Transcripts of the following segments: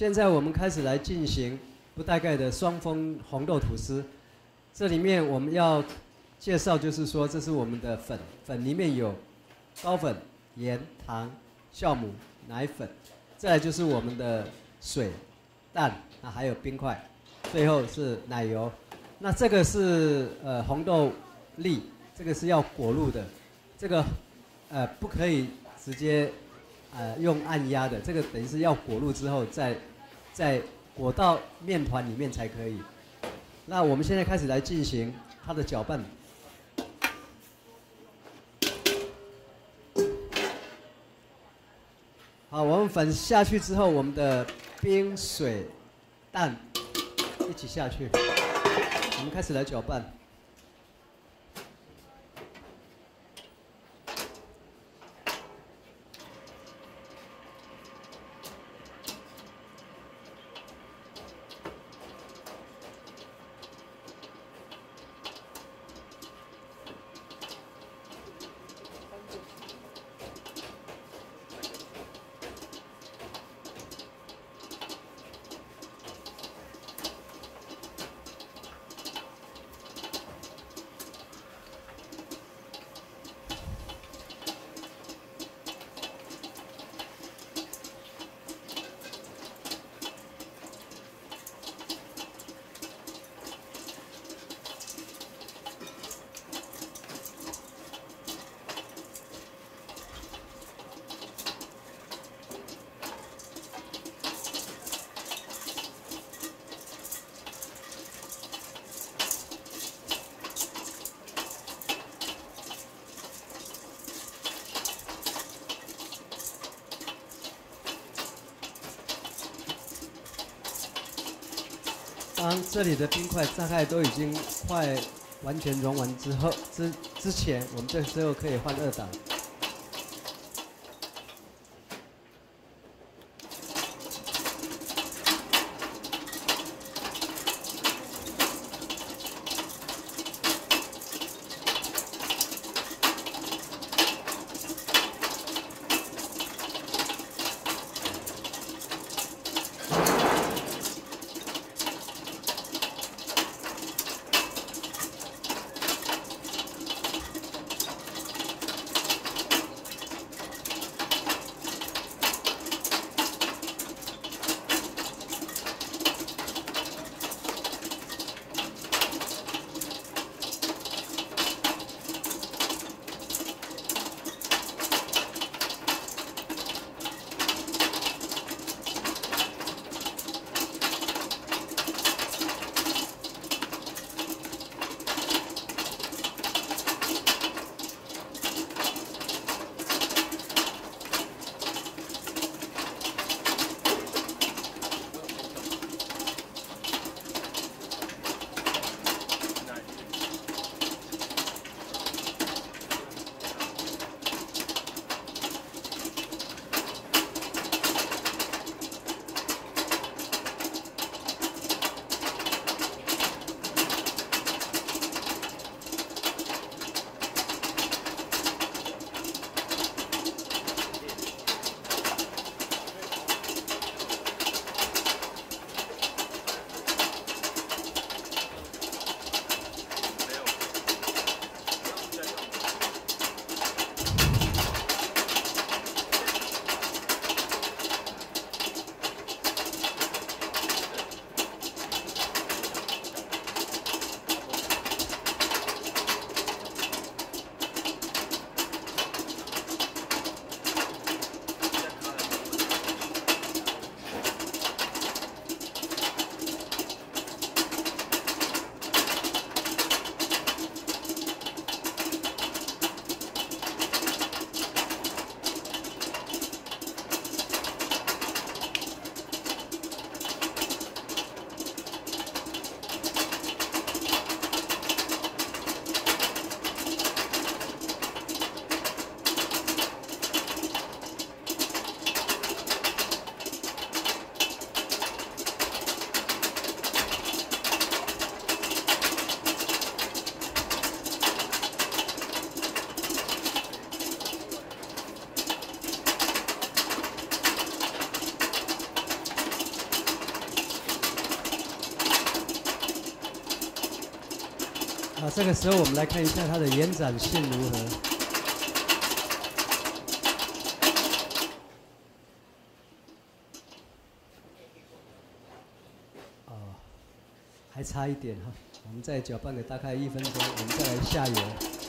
现在我们开始来进行不带盖的双峰红豆吐司。这里面我们要介绍，就是说这是我们的粉，粉里面有高粉、盐、糖、酵母、奶粉，再来就是我们的水、蛋，啊还有冰块，最后是奶油。那这个是呃红豆粒，这个是要裹入的，这个呃不可以直接呃用按压的，这个等于是要裹入之后再再裹到面团里面才可以。那我们现在开始来进行它的搅拌。好，我们粉下去之后，我们的冰水、蛋一起下去，我们开始来搅拌。当这里的冰块大概都已经快完全融完之后，之之前，我们这时候可以换二档。啊，这个时候我们来看一下它的延展性如何。哦，还差一点哈，我们再搅拌个大概一分钟，我们再来下油。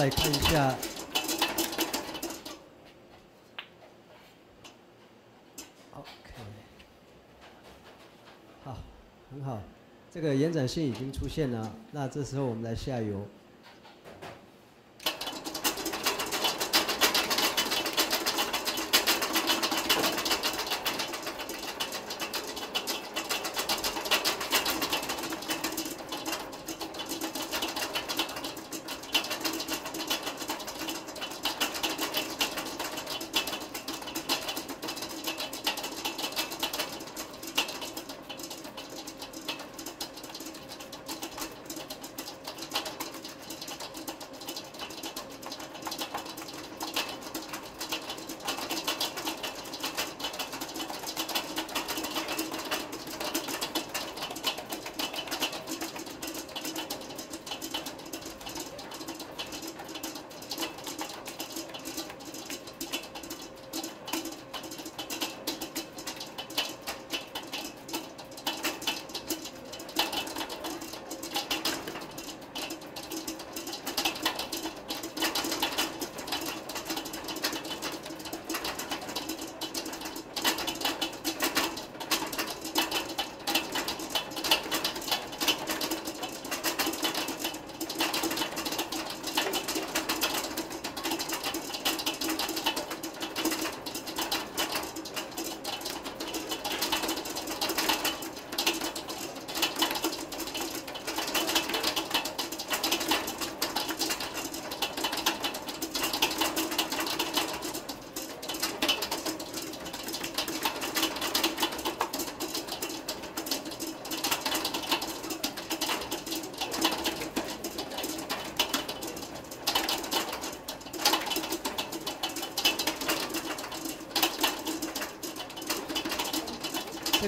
来看一下，OK，好，很好，这个延展性已经出现了，那这时候我们来下油。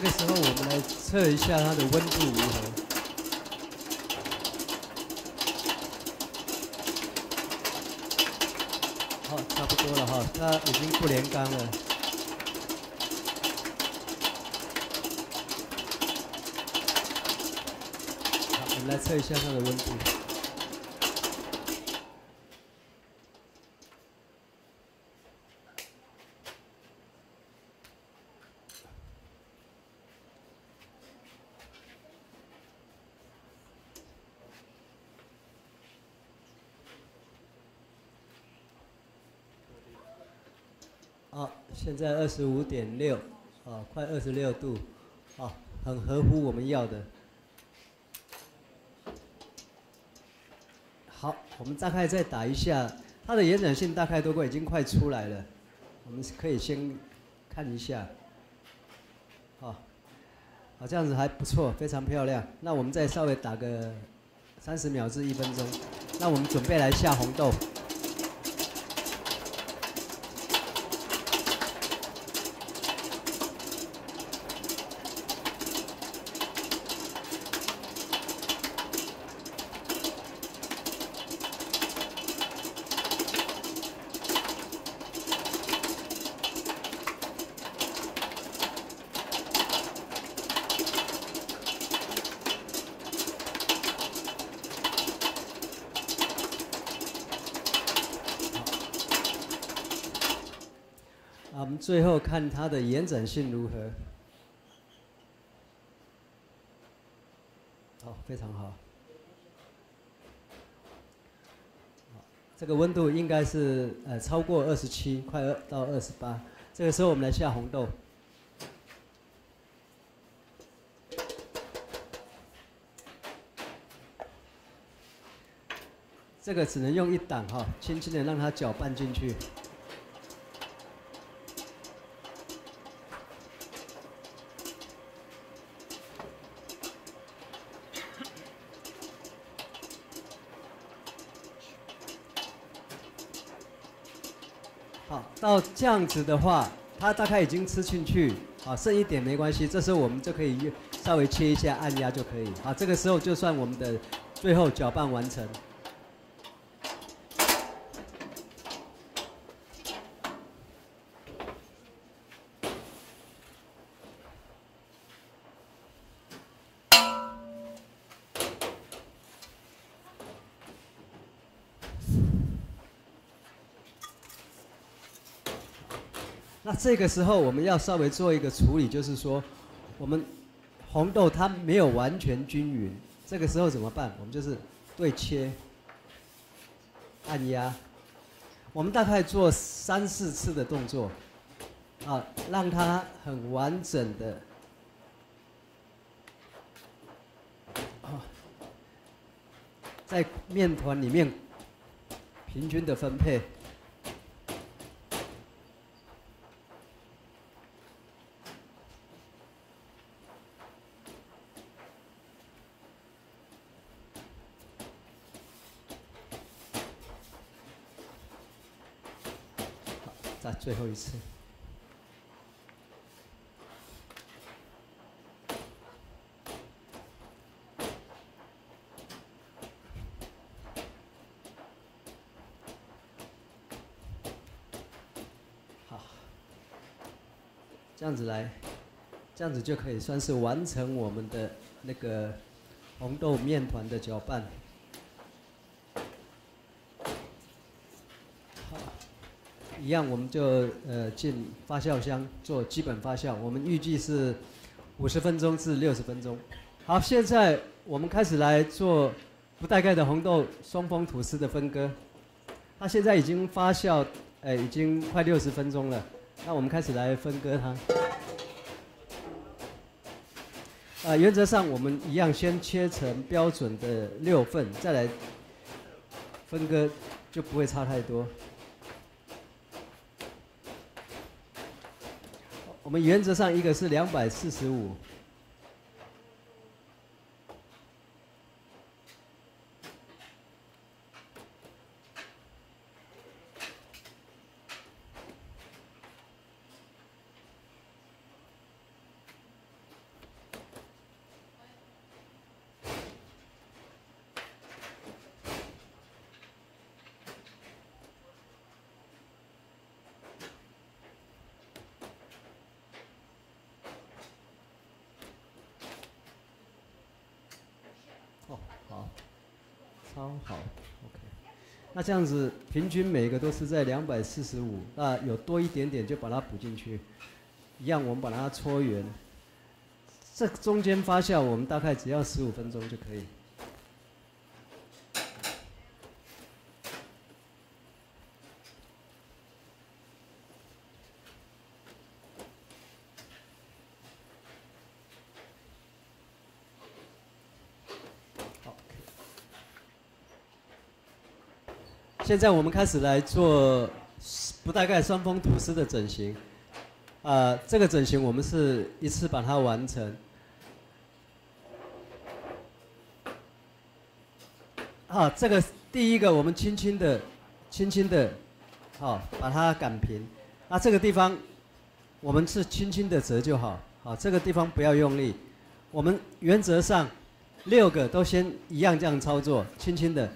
个时候，我们来测一下它的温度如何。好，差不多了哈，它已经不连缸了。好，我们来测一下它的温度。好，现在二十五点六，啊，快二十六度，啊，很合乎我们要的。好，我们大概再打一下，它的延展性大概都已经快出来了，我们可以先看一下。好，好，这样子还不错，非常漂亮。那我们再稍微打个三十秒至一分钟，那我们准备来下红豆。我们最后看它的延展性如何。好，非常好。这个温度应该是呃超过二十七，快二到二十八。这个时候我们来下红豆。这个只能用一档哈，轻轻的让它搅拌进去。好，到这样子的话，它大概已经吃进去，好，剩一点没关系。这时候我们就可以稍微切一下，按压就可以。好，这个时候就算我们的最后搅拌完成。那这个时候我们要稍微做一个处理，就是说，我们红豆它没有完全均匀，这个时候怎么办？我们就是对切、按压，我们大概做三四次的动作，啊，让它很完整的，在面团里面平均的分配。再最后一次。好，这样子来，这样子就可以算是完成我们的那个红豆面团的搅拌。一样，我们就呃进发酵箱做基本发酵。我们预计是五十分钟至六十分钟。好，现在我们开始来做不带盖的红豆双峰吐司的分割。它现在已经发酵，哎，已经快六十分钟了。那我们开始来分割它。啊，原则上我们一样先切成标准的六份，再来分割，就不会差太多。我们原则上一个是两百四十五。超好，OK。那这样子平均每个都是在两百四十五，那有多一点点就把它补进去，一样我们把它搓圆。这中间发酵我们大概只要十五分钟就可以。现在我们开始来做不带盖双峰吐司的整形，啊，这个整形我们是一次把它完成。啊，这个第一个我们轻轻的、轻轻的，好，把它擀平。那这个地方我们是轻轻的折就好，好，这个地方不要用力。我们原则上六个都先一样这样操作，轻轻的。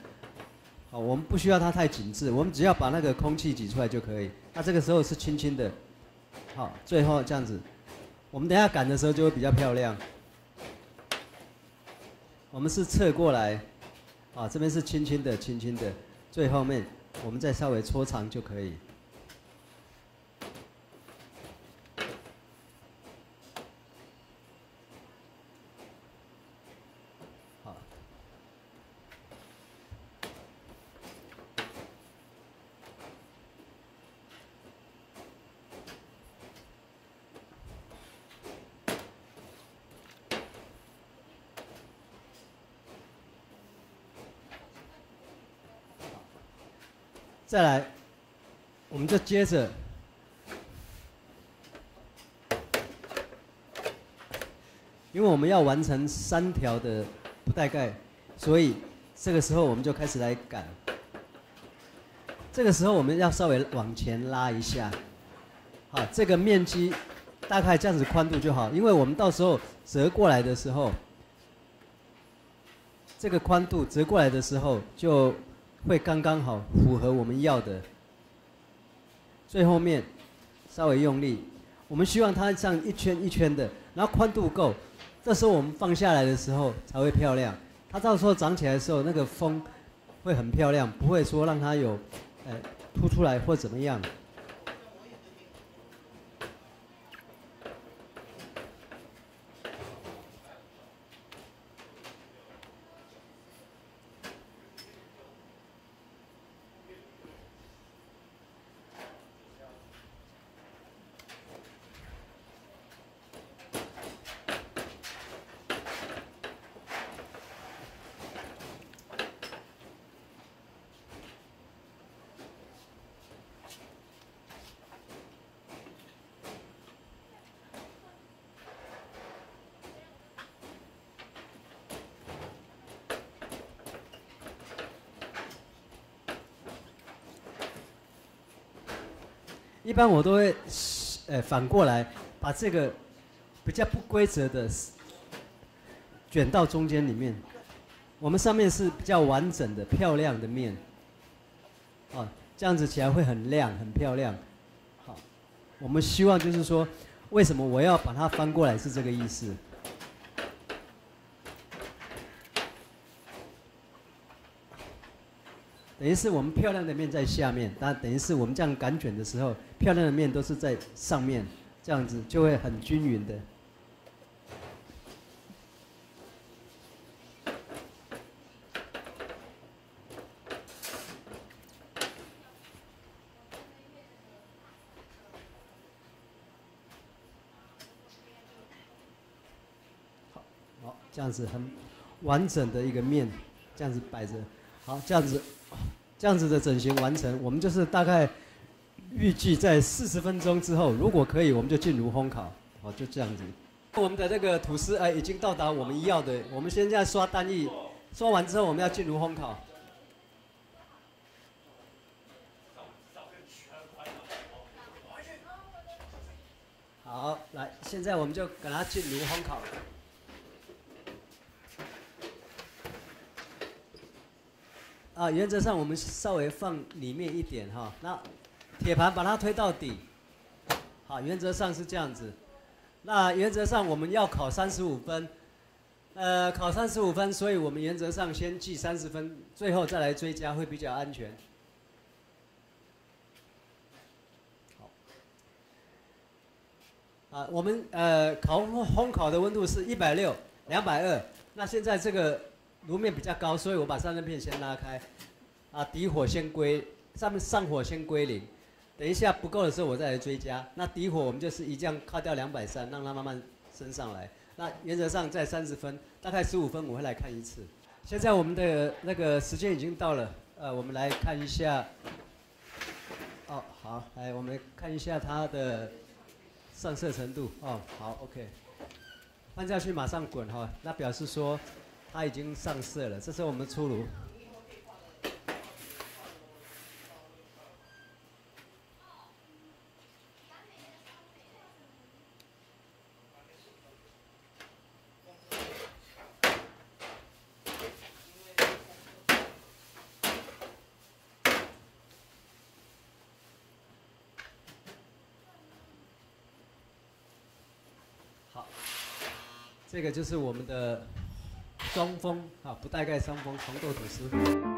我们不需要它太紧致，我们只要把那个空气挤出来就可以。那这个时候是轻轻的，好，最后这样子，我们等下擀的时候就会比较漂亮。我们是侧过来，啊，这边是轻轻的、轻轻的，最后面我们再稍微搓长就可以。再来，我们就接着，因为我们要完成三条的不带盖，所以这个时候我们就开始来赶。这个时候我们要稍微往前拉一下，好，这个面积大概这样子宽度就好，因为我们到时候折过来的时候，这个宽度折过来的时候就会刚刚好符合我们要的。最后面稍微用力，我们希望它这样一圈一圈的，然后宽度够。这时候我们放下来的时候才会漂亮，它到时候长起来的时候，那个风会很漂亮，不会说让它有，呃，凸出来或怎么样。一般我都会，呃，反过来把这个比较不规则的卷到中间里面。我们上面是比较完整的、漂亮的面，啊，这样子起来会很亮、很漂亮。好，我们希望就是说，为什么我要把它翻过来？是这个意思。等于是我们漂亮的面在下面，那等于是我们这样擀卷的时候，漂亮的面都是在上面，这样子就会很均匀的。好，好，这样子很完整的一个面，这样子摆着，好，这样子。这样子的整形完成，我们就是大概预计在四十分钟之后，如果可以，我们就进炉烘烤。好，就这样子。我们的那个吐司哎，已经到达我们要的。我们现在刷单翼，刷完之后我们要进炉烘烤。好，来，现在我们就给它进炉烘烤。啊，原则上我们稍微放里面一点哈，那铁盘把它推到底，好，原则上是这样子。那原则上我们要烤三十五分，呃，烤三十五分，所以我们原则上先记三十分，最后再来追加会比较安全。好，啊，我们呃烤烘烤的温度是一百六、两百二，那现在这个。炉面比较高，所以我把上面片先拉开，啊，底火先归，上面上火先归零，等一下不够的时候我再来追加。那底火我们就是一降靠掉两百三，让它慢慢升上来。那原则上在三十分，大概十五分我会来看一次。现在我们的那个时间已经到了，呃，我们来看一下。哦，好，来我们看一下它的上色程度。哦，好，OK，放下去马上滚哈，那表示说。它已经上色了，这是我们出炉。这个就是我们的。双峰啊，不带盖双峰红豆吐司。